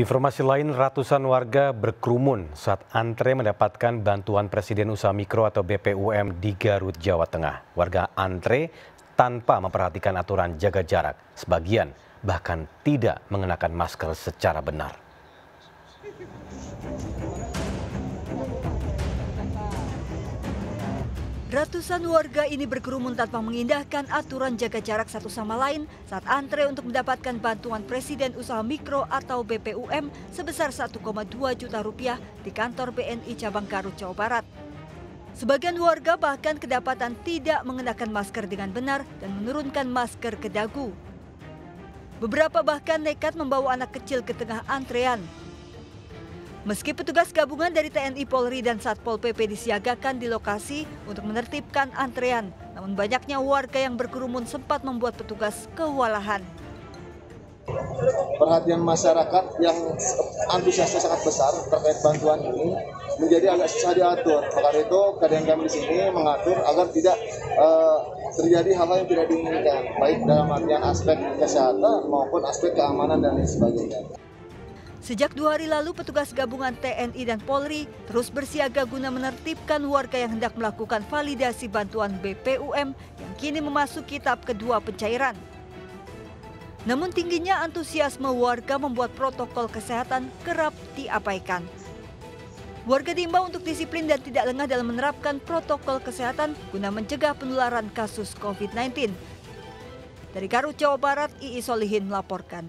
Informasi lain, ratusan warga berkerumun saat antre mendapatkan bantuan Presiden Usaha Mikro atau BPUM di Garut, Jawa Tengah. Warga antre tanpa memperhatikan aturan jaga jarak. Sebagian bahkan tidak mengenakan masker secara benar. Ratusan warga ini berkerumun tanpa mengindahkan aturan jaga jarak satu sama lain saat antre untuk mendapatkan bantuan Presiden Usaha Mikro atau BPUM sebesar 1,2 juta rupiah di kantor BNI Cabang Garut, Jawa Barat. Sebagian warga bahkan kedapatan tidak mengenakan masker dengan benar dan menurunkan masker ke dagu. Beberapa bahkan nekat membawa anak kecil ke tengah antrean Meski petugas gabungan dari TNI Polri dan Satpol PP disiagakan di lokasi untuk menertibkan antrean, namun banyaknya warga yang berkerumun sempat membuat petugas kewalahan. Perhatian masyarakat yang antusiasnya sangat besar terkait bantuan ini menjadi agak susah diatur. Maka itu kadang kami di sini mengatur agar tidak uh, terjadi hal-hal yang tidak diinginkan, baik dalam artian aspek kesehatan maupun aspek keamanan dan lain sebagainya. Sejak dua hari lalu, petugas gabungan TNI dan Polri terus bersiaga guna menertibkan warga yang hendak melakukan validasi bantuan BPUM yang kini memasuki tahap kedua pencairan. Namun tingginya antusiasme warga membuat protokol kesehatan kerap diabaikan. Warga diimbau untuk disiplin dan tidak lengah dalam menerapkan protokol kesehatan guna mencegah penularan kasus COVID-19. Dari Garut, Jawa Barat, Ii Solihin melaporkan.